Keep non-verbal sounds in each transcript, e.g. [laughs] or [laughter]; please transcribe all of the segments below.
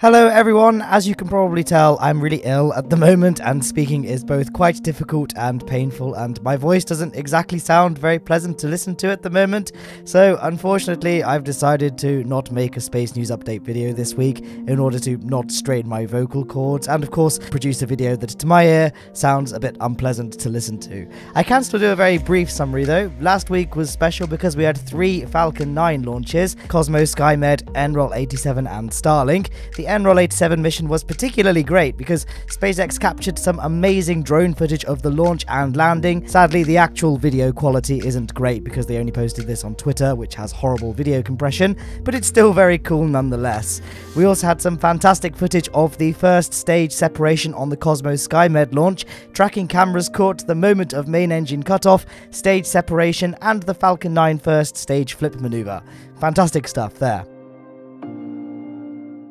Hello, everyone. As you can probably tell, I'm really ill at the moment, and speaking is both quite difficult and painful, and my voice doesn't exactly sound very pleasant to listen to at the moment. So, unfortunately, I've decided to not make a space news update video this week in order to not strain my vocal cords, and of course, produce a video that to my ear sounds a bit unpleasant to listen to. I can still do a very brief summary though. Last week was special because we had three Falcon 9 launches Cosmos, SkyMed, NROL 87, and Starlink. The NROL 87 mission was particularly great because SpaceX captured some amazing drone footage of the launch and landing. Sadly, the actual video quality isn't great because they only posted this on Twitter, which has horrible video compression, but it's still very cool nonetheless. We also had some fantastic footage of the first stage separation on the Cosmos SkyMed launch. Tracking cameras caught the moment of main engine cutoff, stage separation, and the Falcon 9 first stage flip maneuver. Fantastic stuff there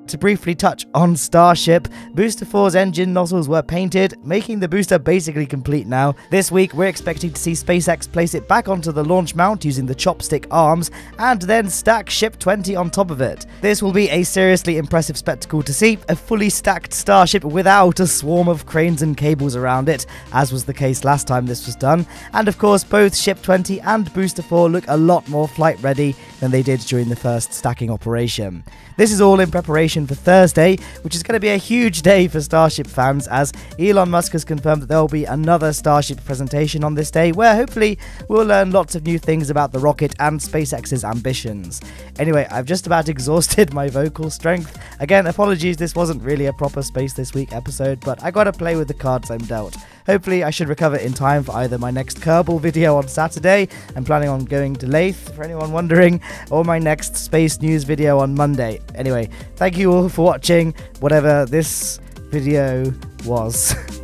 to briefly touch on Starship, Booster 4's engine nozzles were painted, making the booster basically complete now. This week, we're expecting to see SpaceX place it back onto the launch mount using the chopstick arms, and then stack Ship 20 on top of it. This will be a seriously impressive spectacle to see, a fully stacked Starship without a swarm of cranes and cables around it, as was the case last time this was done. And of course, both Ship 20 and Booster 4 look a lot more flight ready than they did during the first stacking operation. This is all in preparation for Thursday, which is going to be a huge day for Starship fans, as Elon Musk has confirmed that there will be another Starship presentation on this day, where hopefully we'll learn lots of new things about the rocket and SpaceX's ambitions. Anyway, I've just about [laughs] exhausted my vocal strength. Again, apologies, this wasn't really a proper Space This Week episode, but I gotta play with the cards I'm dealt. Hopefully, I should recover in time for either my next Kerbal video on Saturday, I'm planning on going to Laythe, for anyone wondering, or my next Space News video on Monday. Anyway, thank you all for watching, whatever this video was. [laughs]